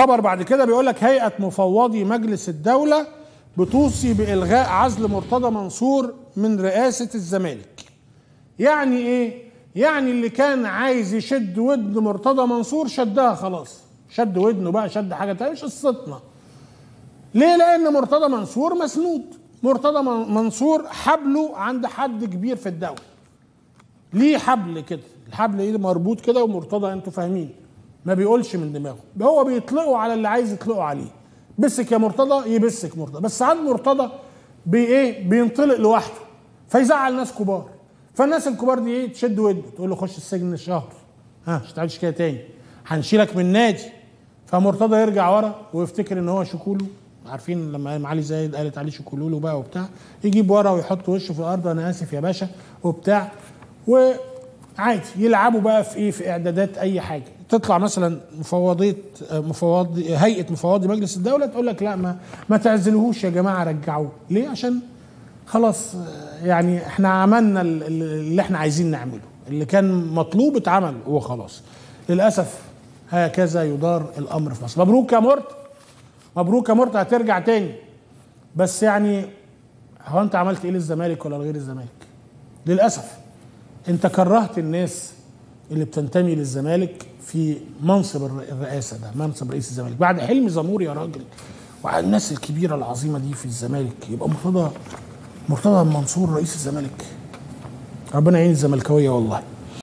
خبر بعد كده بيقول لك هيئة مفوضي مجلس الدولة بتوصي بإلغاء عزل مرتضى منصور من رئاسة الزمالك. يعني إيه؟ يعني اللي كان عايز يشد ودن مرتضى منصور شدها خلاص. شد ودنه بقى شد حاجة تانية مش قصتنا ليه؟ لأن مرتضى منصور مسنود. مرتضى من- منصور حبله عند حد كبير في الدولة. ليه حبل كده؟ الحبل إيه؟ مربوط كده ومرتضى أنتوا فاهمين. ما بيقولش من دماغه. هو بيطلقوا على اللي عايز يطلقوا عليه. بسك يا مرتضى يبسك مرتضى. بس ساعات مرتضى بي إيه؟ بينطلق لوحده. فيزعل ناس كبار. فالناس الكبار دي إيه؟ تشد ودنه. تقول له خش السجن شهر ها مش تعملش كده تاني. هنشيلك من النادي فمرتضى يرجع ورا ويفتكر إن هو شكوله عارفين لما معالي زايد قالت عليه شكولولو بقى وبتاع. يجيب ورا ويحط وشه في الأرض أنا آسف يا باشا. وبتاع. وعادي يلعبوا بقى في إيه؟ في إعدادات أي حاجة. تطلع مثلا مفوضية مفوض هيئة مفوضي مجلس الدولة تقول لك لا ما ما تعزلوهوش يا جماعة رجعوه. ليه؟ عشان خلاص يعني إحنا عملنا ال- ال- اللي إحنا عايزين نعمله. اللي كان مطلوب اتعمل وخلاص. للأسف هكذا يدار الأمر في مصر. مبروك يا مرت مبروك يا مرت هترجع تاني. بس يعني هو أنت عملت إيه للزمالك ولا لغير الزمالك؟ للأسف أنت كرهت الناس اللي بتنتمي للزمالك في منصب الر- الرئاسة ده منصب رئيس الزمالك. بعد حلمي زمور يا راجل وعلى الناس الكبيرة العظيمة دي في الزمالك يبقى مرتضى مرتضى منصور رئيس الزمالك. ربنا يعين الزملكاوية والله.